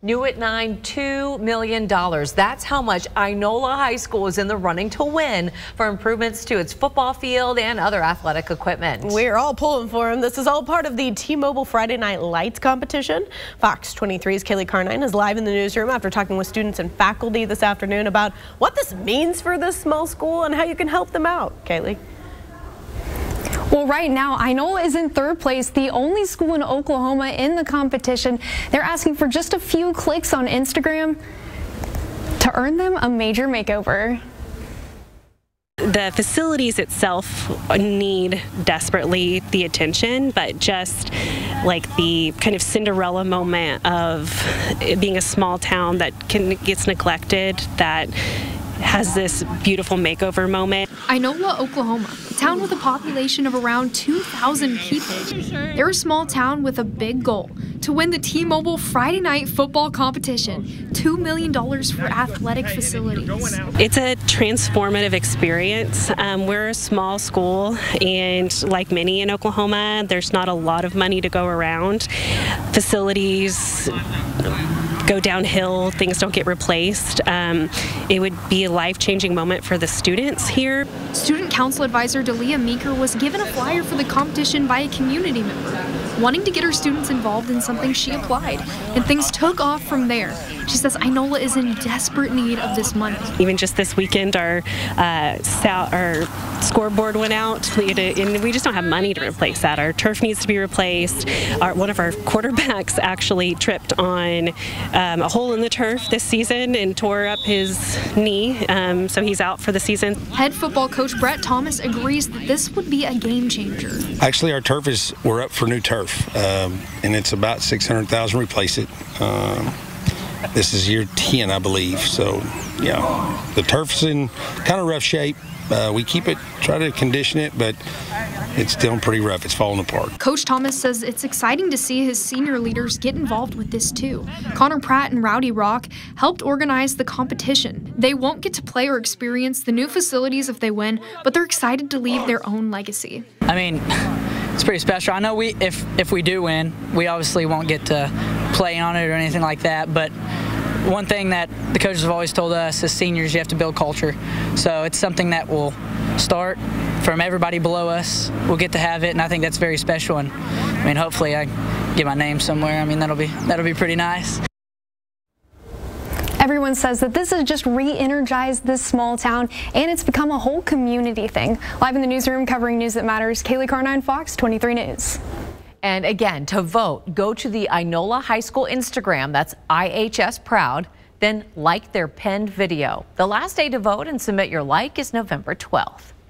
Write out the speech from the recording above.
New at 9, $2 million. That's how much Inola High School is in the running to win for improvements to its football field and other athletic equipment. We're all pulling for him. This is all part of the T-Mobile Friday Night Lights competition. Fox 23's Kaylee Carnine is live in the newsroom after talking with students and faculty this afternoon about what this means for this small school and how you can help them out. Kaylee. Well, right now, Inola is in third place, the only school in Oklahoma in the competition. They're asking for just a few clicks on Instagram to earn them a major makeover. The facilities itself need desperately the attention, but just like the kind of Cinderella moment of being a small town that can gets neglected, that has this beautiful makeover moment. Inola, Oklahoma, a town with a population of around 2,000 people. They're a small town with a big goal to win the T Mobile Friday Night Football Competition $2 million for athletic facilities. It's a transformative experience. Um, we're a small school, and like many in Oklahoma, there's not a lot of money to go around. Facilities, go downhill, things don't get replaced. Um, it would be a life changing moment for the students here. Student Council Advisor Delia Meeker was given a flyer for the competition by a community member. Wanting to get her students involved in something, she applied, and things took off from there. She says Inola is in desperate need of this money. Even just this weekend, our uh, our scoreboard went out, and we just don't have money to replace that. Our turf needs to be replaced. Our, one of our quarterbacks actually tripped on um, a hole in the turf this season and tore up his knee, um, so he's out for the season. Head football coach Brett Thomas agrees that this would be a game changer. Actually, our turf is we're up for new turf, um, and it's about 600,000 replace it. Um, this is year 10, I believe. So, yeah, the turf's in kind of rough shape. Uh, we keep it, try to condition it, but it's still pretty rough. It's falling apart. Coach Thomas says it's exciting to see his senior leaders get involved with this too. Connor Pratt and Rowdy Rock helped organize the competition. They won't get to play or experience the new facilities if they win, but they're excited to leave their own legacy. I mean, it's pretty special. I know we if if we do win, we obviously won't get to play on it or anything like that, but one thing that the coaches have always told us as seniors, you have to build culture. So it's something that will start from everybody below us. We'll get to have it, and I think that's very special. And I mean, hopefully, I get my name somewhere. I mean, that'll be that'll be pretty nice. Everyone says that this has just re-energized this small town and it's become a whole community thing. Live in the newsroom covering news that matters, Kaylee Carnine, Fox 23 News. And again, to vote, go to the Inola High School Instagram, that's IHS Proud, then like their pinned video. The last day to vote and submit your like is November 12th.